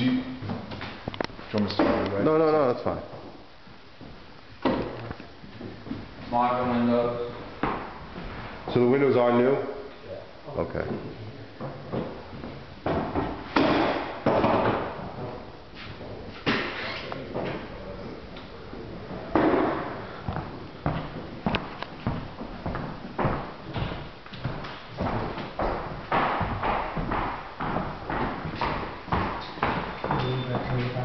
Do you, do you want me to start right? No, no, no, that's fine. Modern windows. So the windows are new? Okay. 他。